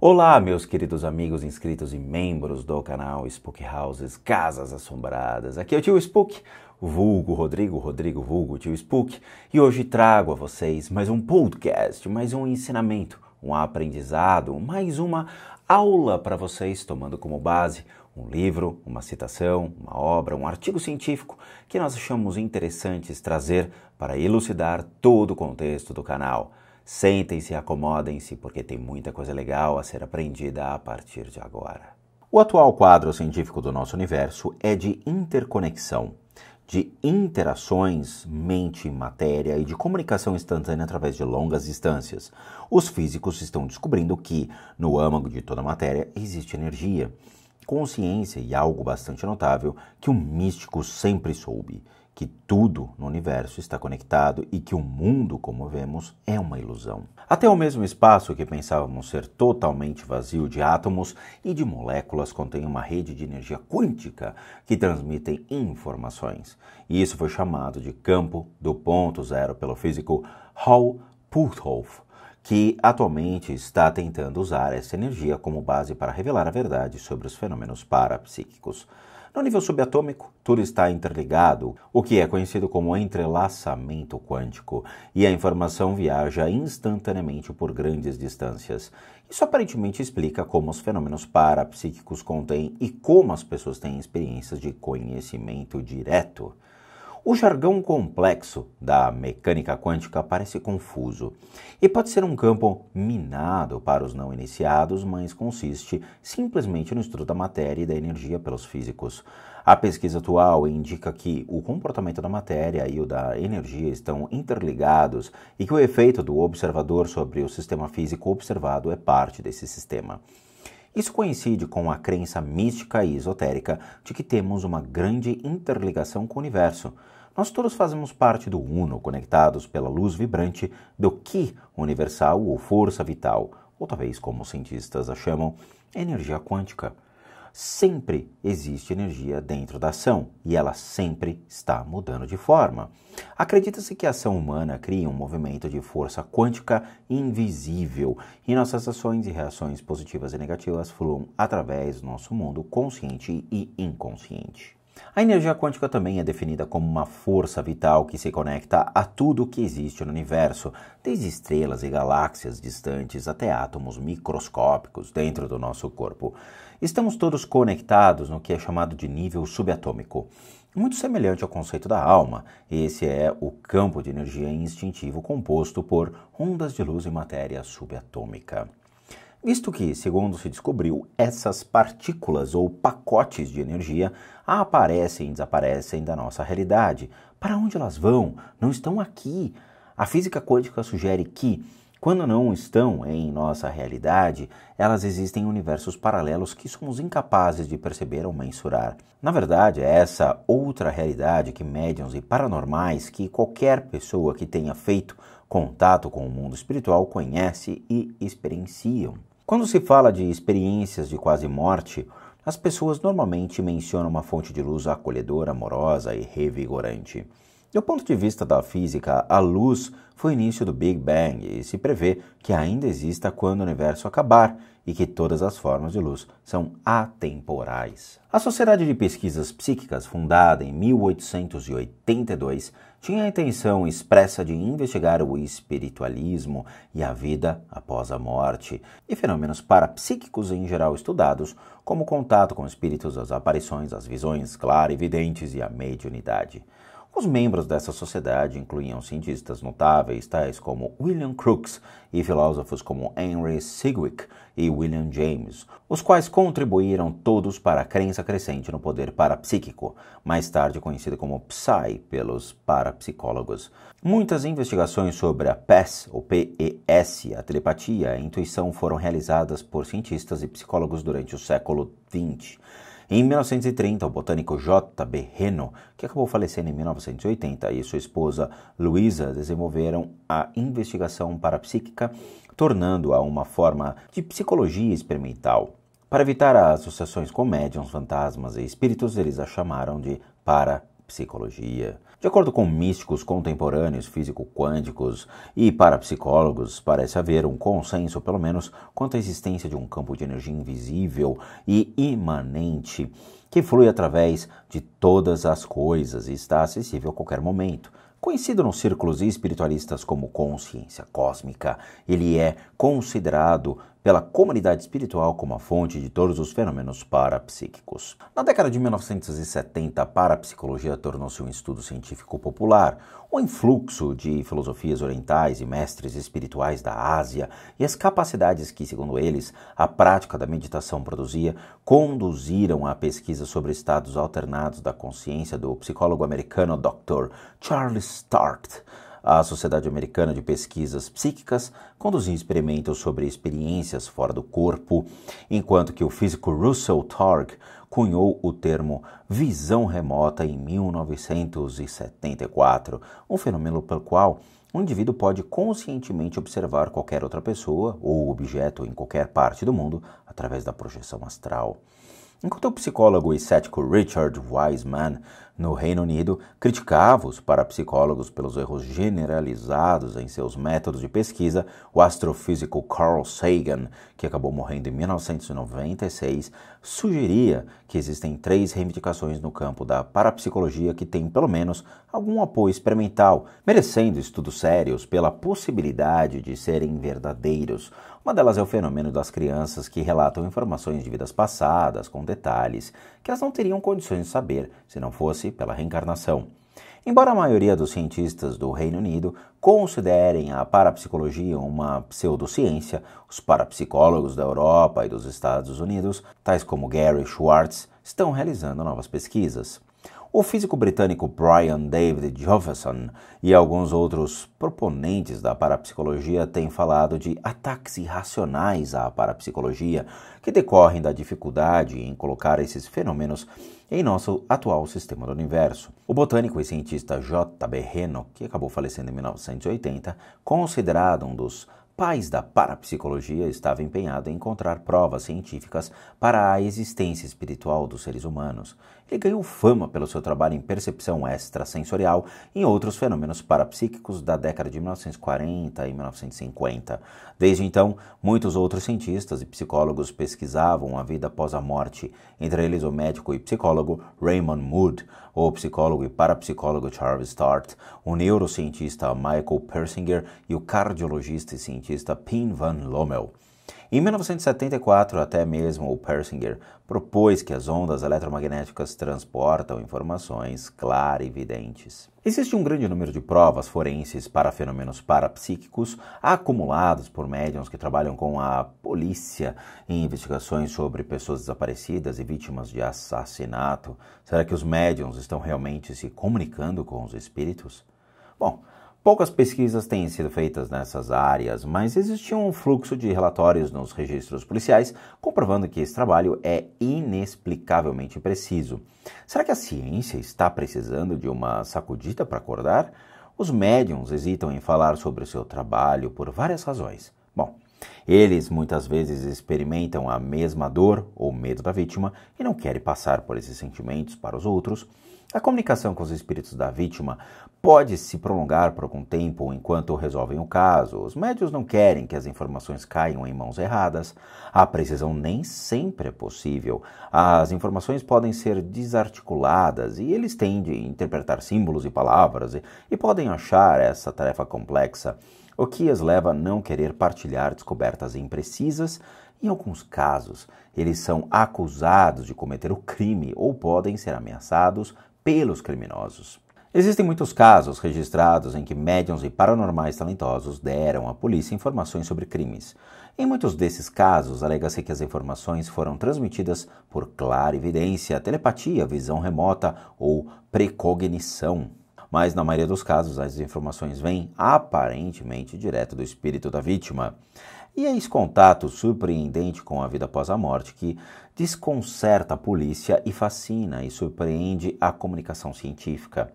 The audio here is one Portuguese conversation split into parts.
Olá, meus queridos amigos inscritos e membros do canal Spook Houses Casas Assombradas. Aqui é o tio Spook, vulgo Rodrigo, Rodrigo vulgo tio Spook, e hoje trago a vocês mais um podcast, mais um ensinamento, um aprendizado, mais uma aula para vocês, tomando como base um livro, uma citação, uma obra, um artigo científico que nós achamos interessantes trazer para elucidar todo o contexto do canal. Sentem-se acomodem-se, porque tem muita coisa legal a ser aprendida a partir de agora. O atual quadro científico do nosso universo é de interconexão, de interações mente-matéria e de comunicação instantânea através de longas distâncias. Os físicos estão descobrindo que, no âmago de toda matéria, existe energia, consciência e algo bastante notável que o místico sempre soube que tudo no universo está conectado e que o mundo, como vemos, é uma ilusão. Até o mesmo espaço que pensávamos ser totalmente vazio de átomos e de moléculas contém uma rede de energia quântica que transmitem informações. E isso foi chamado de campo do ponto zero pelo físico Hall Puthoff, que atualmente está tentando usar essa energia como base para revelar a verdade sobre os fenômenos parapsíquicos. No nível subatômico, tudo está interligado, o que é conhecido como entrelaçamento quântico, e a informação viaja instantaneamente por grandes distâncias. Isso aparentemente explica como os fenômenos parapsíquicos contêm e como as pessoas têm experiências de conhecimento direto. O jargão complexo da mecânica quântica parece confuso e pode ser um campo minado para os não iniciados, mas consiste simplesmente no estudo da matéria e da energia pelos físicos. A pesquisa atual indica que o comportamento da matéria e o da energia estão interligados e que o efeito do observador sobre o sistema físico observado é parte desse sistema. Isso coincide com a crença mística e esotérica de que temos uma grande interligação com o universo. Nós todos fazemos parte do Uno, conectados pela luz vibrante do Ki universal ou força vital, ou talvez, como os cientistas a chamam, energia quântica. Sempre existe energia dentro da ação e ela sempre está mudando de forma. Acredita-se que a ação humana cria um movimento de força quântica invisível e nossas ações e reações positivas e negativas fluem através do nosso mundo consciente e inconsciente. A energia quântica também é definida como uma força vital que se conecta a tudo o que existe no universo, desde estrelas e galáxias distantes até átomos microscópicos dentro do nosso corpo. Estamos todos conectados no que é chamado de nível subatômico. Muito semelhante ao conceito da alma, esse é o campo de energia instintivo composto por ondas de luz e matéria subatômica. Visto que, segundo se descobriu, essas partículas ou pacotes de energia aparecem e desaparecem da nossa realidade. Para onde elas vão? Não estão aqui. A física quântica sugere que, quando não estão em nossa realidade, elas existem em universos paralelos que somos incapazes de perceber ou mensurar. Na verdade, é essa outra realidade que médiums e paranormais, que qualquer pessoa que tenha feito contato com o mundo espiritual conhece e experienciam. Quando se fala de experiências de quase morte, as pessoas normalmente mencionam uma fonte de luz acolhedora, amorosa e revigorante. Do ponto de vista da física, a luz foi o início do Big Bang e se prevê que ainda exista quando o universo acabar e que todas as formas de luz são atemporais. A Sociedade de Pesquisas Psíquicas, fundada em 1882, tinha a intenção expressa de investigar o espiritualismo e a vida após a morte, e fenômenos parapsíquicos em geral estudados, como o contato com espíritos, as aparições, as visões clarividentes e a mediunidade. Os membros dessa sociedade incluíam cientistas notáveis tais como William Crookes e filósofos como Henry Sidgwick e William James, os quais contribuíram todos para a crença crescente no poder parapsíquico, mais tarde conhecido como Psy pelos parapsicólogos. Muitas investigações sobre a PES, ou PES, a telepatia, a intuição foram realizadas por cientistas e psicólogos durante o século XX. Em 1930, o botânico J.B. Reno, que acabou falecendo em 1980, e sua esposa Luisa desenvolveram a investigação parapsíquica, tornando-a uma forma de psicologia experimental. Para evitar as associações com médiums, fantasmas e espíritos, eles a chamaram de para parapsicologia. De acordo com místicos contemporâneos, físico-quânticos e parapsicólogos, parece haver um consenso, pelo menos, quanto à existência de um campo de energia invisível e imanente que flui através de todas as coisas e está acessível a qualquer momento. Conhecido nos círculos espiritualistas como consciência cósmica, ele é considerado pela comunidade espiritual como a fonte de todos os fenômenos parapsíquicos. Na década de 1970, a parapsicologia tornou-se um estudo científico popular. O influxo de filosofias orientais e mestres espirituais da Ásia e as capacidades que, segundo eles, a prática da meditação produzia conduziram à pesquisa sobre estados alternados da consciência do psicólogo americano Dr. Charles Start a Sociedade Americana de Pesquisas Psíquicas conduziu experimentos sobre experiências fora do corpo, enquanto que o físico Russell Targ cunhou o termo visão remota em 1974, um fenômeno pelo qual um indivíduo pode conscientemente observar qualquer outra pessoa ou objeto em qualquer parte do mundo através da projeção astral. Enquanto o psicólogo e cético Richard Wiseman, no Reino Unido, criticava os parapsicólogos pelos erros generalizados em seus métodos de pesquisa, o astrofísico Carl Sagan, que acabou morrendo em 1996, sugeria que existem três reivindicações no campo da parapsicologia que têm, pelo menos, algum apoio experimental, merecendo estudos sérios pela possibilidade de serem verdadeiros. Uma delas é o fenômeno das crianças que relatam informações de vidas passadas detalhes que elas não teriam condições de saber se não fosse pela reencarnação. Embora a maioria dos cientistas do Reino Unido considerem a parapsicologia uma pseudociência, os parapsicólogos da Europa e dos Estados Unidos, tais como Gary Schwartz, estão realizando novas pesquisas. O físico britânico Brian David Joveson e alguns outros proponentes da parapsicologia têm falado de ataques irracionais à parapsicologia que decorrem da dificuldade em colocar esses fenômenos em nosso atual sistema do universo. O botânico e cientista J.B. Reno, que acabou falecendo em 1980, considerado um dos pais da parapsicologia estava empenhado em encontrar provas científicas para a existência espiritual dos seres humanos. Ele ganhou fama pelo seu trabalho em percepção extrasensorial em outros fenômenos parapsíquicos da década de 1940 e 1950. Desde então, muitos outros cientistas e psicólogos pesquisavam a vida após a morte, entre eles o médico e psicólogo Raymond Mood, o psicólogo e parapsicólogo Charles Start, o neurocientista Michael Persinger e o cardiologista e cientista Pim van Lommel. Em 1974, até mesmo o Persinger propôs que as ondas eletromagnéticas transportam informações clarividentes. Existe um grande número de provas forenses para fenômenos parapsíquicos acumulados por médiums que trabalham com a polícia em investigações sobre pessoas desaparecidas e vítimas de assassinato. Será que os médiums estão realmente se comunicando com os espíritos? Bom, Poucas pesquisas têm sido feitas nessas áreas, mas existe um fluxo de relatórios nos registros policiais comprovando que esse trabalho é inexplicavelmente preciso. Será que a ciência está precisando de uma sacudida para acordar? Os médiums hesitam em falar sobre o seu trabalho por várias razões. Bom, eles muitas vezes experimentam a mesma dor ou medo da vítima e não querem passar por esses sentimentos para os outros. A comunicação com os espíritos da vítima pode se prolongar por algum tempo enquanto resolvem o caso. Os médios não querem que as informações caiam em mãos erradas. A precisão nem sempre é possível. As informações podem ser desarticuladas e eles tendem a interpretar símbolos e palavras e, e podem achar essa tarefa complexa, o que as leva a não querer partilhar descobertas imprecisas em alguns casos, eles são acusados de cometer o crime ou podem ser ameaçados pelos criminosos. Existem muitos casos registrados em que médiums e paranormais talentosos deram à polícia informações sobre crimes. Em muitos desses casos, alega-se que as informações foram transmitidas por clara evidência, telepatia, visão remota ou precognição. Mas na maioria dos casos, as informações vêm aparentemente direto do espírito da vítima. E é esse contato surpreendente com a vida após a morte que desconcerta a polícia e fascina e surpreende a comunicação científica.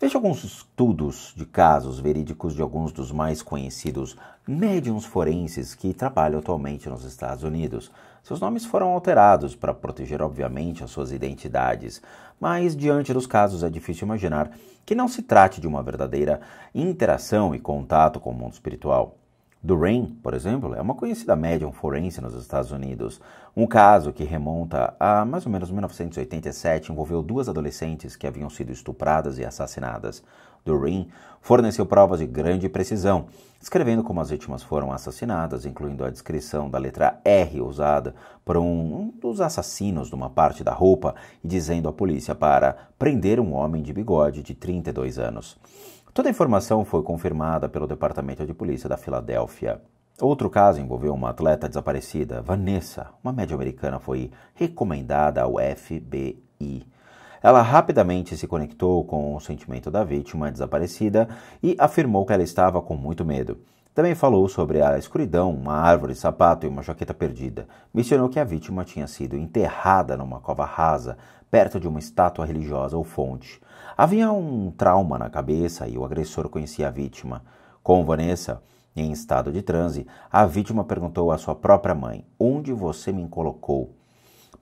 Veja alguns estudos de casos verídicos de alguns dos mais conhecidos médiums forenses que trabalham atualmente nos Estados Unidos. Seus nomes foram alterados para proteger, obviamente, as suas identidades, mas diante dos casos é difícil imaginar que não se trate de uma verdadeira interação e contato com o mundo espiritual. Doreen, por exemplo, é uma conhecida médium forense nos Estados Unidos. Um caso que remonta a mais ou menos 1987 envolveu duas adolescentes que haviam sido estupradas e assassinadas. Doreen forneceu provas de grande precisão, escrevendo como as vítimas foram assassinadas, incluindo a descrição da letra R usada por um dos assassinos numa parte da roupa e dizendo à polícia para prender um homem de bigode de 32 anos. Toda a informação foi confirmada pelo Departamento de Polícia da Filadélfia. Outro caso envolveu uma atleta desaparecida, Vanessa. Uma média americana foi recomendada ao FBI. Ela rapidamente se conectou com o sentimento da vítima desaparecida e afirmou que ela estava com muito medo. Também falou sobre a escuridão, uma árvore, sapato e uma jaqueta perdida. Mencionou que a vítima tinha sido enterrada numa cova rasa, perto de uma estátua religiosa ou fonte. Havia um trauma na cabeça e o agressor conhecia a vítima. Com Vanessa em estado de transe, a vítima perguntou à sua própria mãe: Onde você me colocou?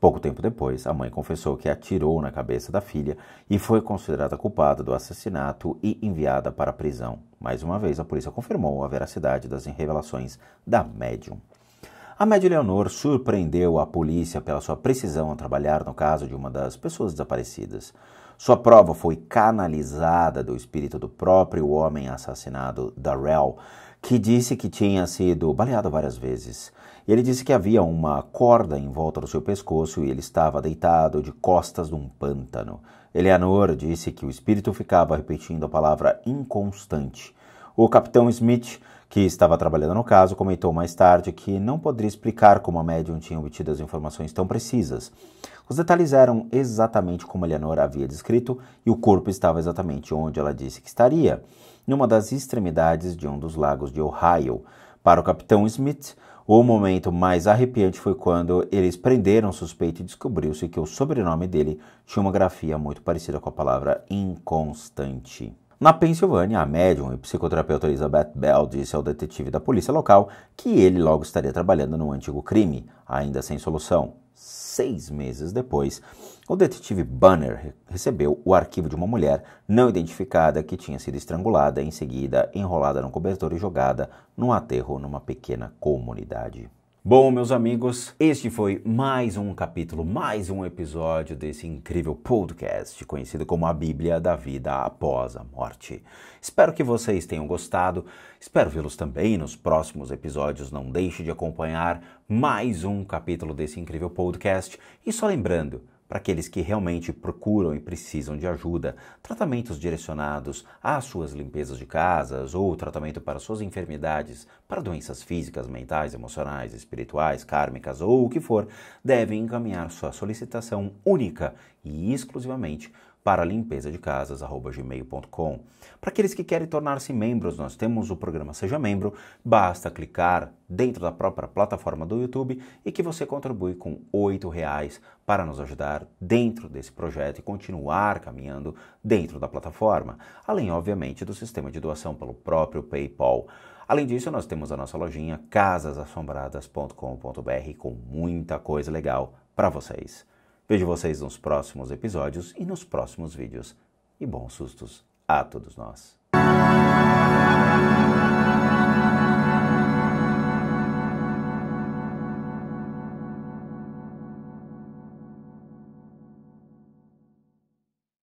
Pouco tempo depois, a mãe confessou que atirou na cabeça da filha e foi considerada culpada do assassinato e enviada para a prisão. Mais uma vez, a polícia confirmou a veracidade das revelações da médium. A média Leonor surpreendeu a polícia pela sua precisão ao trabalhar no caso de uma das pessoas desaparecidas. Sua prova foi canalizada do espírito do próprio homem assassinado, Darrell, que disse que tinha sido baleado várias vezes. Ele disse que havia uma corda em volta do seu pescoço e ele estava deitado de costas num pântano. Eleanor disse que o espírito ficava repetindo a palavra inconstante. O capitão Smith, que estava trabalhando no caso, comentou mais tarde que não poderia explicar como a médium tinha obtido as informações tão precisas. Os detalhes eram exatamente como Eleanor havia descrito e o corpo estava exatamente onde ela disse que estaria, numa das extremidades de um dos lagos de Ohio. Para o capitão Smith, o momento mais arrepiante foi quando eles prenderam o suspeito e descobriu-se que o sobrenome dele tinha uma grafia muito parecida com a palavra inconstante. Na Pensilvânia, a médium e psicoterapeuta Elizabeth Bell disse ao detetive da polícia local que ele logo estaria trabalhando no antigo crime, ainda sem solução seis meses depois, o detetive Banner recebeu o arquivo de uma mulher não identificada que tinha sido estrangulada e em seguida enrolada no cobertor e jogada num aterro numa pequena comunidade. Bom, meus amigos, este foi mais um capítulo, mais um episódio desse incrível podcast conhecido como a Bíblia da Vida Após a Morte. Espero que vocês tenham gostado, espero vê-los também nos próximos episódios. Não deixe de acompanhar mais um capítulo desse incrível podcast. E só lembrando, para aqueles que realmente procuram e precisam de ajuda, tratamentos direcionados às suas limpezas de casas ou tratamento para suas enfermidades, para doenças físicas, mentais, emocionais, espirituais, kármicas ou o que for, devem encaminhar sua solicitação única e exclusivamente para limpeza de casas@gmail.com. Para aqueles que querem tornar-se membros, nós temos o programa Seja Membro. Basta clicar dentro da própria plataforma do YouTube e que você contribui com R$ reais para nos ajudar dentro desse projeto e continuar caminhando dentro da plataforma, além obviamente do sistema de doação pelo próprio PayPal. Além disso, nós temos a nossa lojinha casasassombradas.com.br com muita coisa legal para vocês. Vejo vocês nos próximos episódios e nos próximos vídeos. E bons sustos a todos nós.